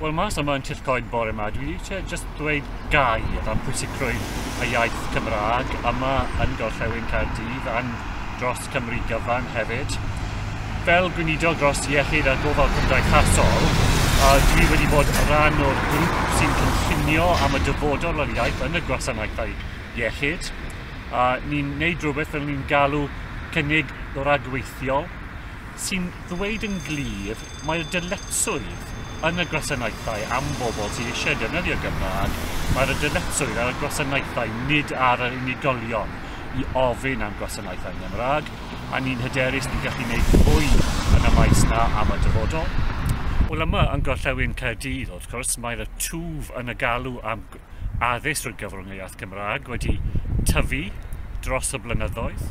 Wel, mas yma yn Tircoed bore yma, dwi eisiau just dweud gai am pwysigrwydd y iaith Cymraeg yma yn gorllewin Caerdydd a'n dros Cymru gyfan hefyd. Fel gweinidog dros iechyd a gofal cymdeithasol, a dwi wedi bod rhan o'r grŵp sy'n cynllunio am y dyfodol o'r iaith yn y gwasanaethau iechyd. A ni'n neud rhywbeth fel ni'n galw cynnig ragweithiol sy'n ddweud yn glir mae'r dyletswydd yn y gwasanaethau am bobl sydd eisiau defnyddio Gymraeg, mae'r dyletswydd ar y gwasanaethau nid ar yr unigolion i ofyn am gwasanaethau Gymraeg, a ni'n hyderus ni'n gallu gwneud fwy yn y maes na am y dyfodol. Wel yma yn gorllewin Caerdydd, wrth gwrs, mae'r twf yn y galw am addysg o'r gyfrwng y iaith Gymraeg wedi tyfu dros y blynyddoedd.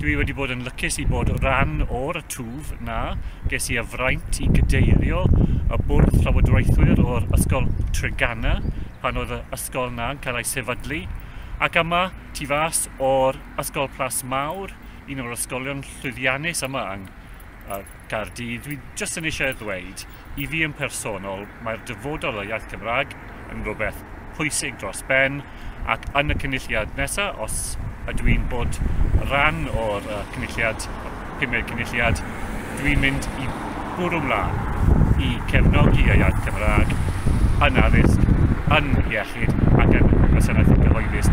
Dwi wedi bod yn lycus i bod rhan o'r y twf na, ges i y fraint i gydeirio y bwrdd llywodraethwyr o'r ysgol Tregana, pan oedd y ysgol na yn cael ei sefydlu. Ac yma tu fas o'r ysgol Plas Mawr, un o'r ysgolion llwyddiannus yma yng Gardydd. Dwi jyst yn eisiau ddweud, i fi yn personol, mae'r dyfodol o iaith Cymraeg yn rhywbeth pwysig dros ben ac yn y cynulliad nesaf, os ydw i'n bod rhan o'r uh, cynulliad, pumed cynulliad, dwi'n mynd i bwrw mlaen i cefnogi y iaith Cymraeg yn addysg, yn iechyd ac yn gwasanaeth gyhoeddus.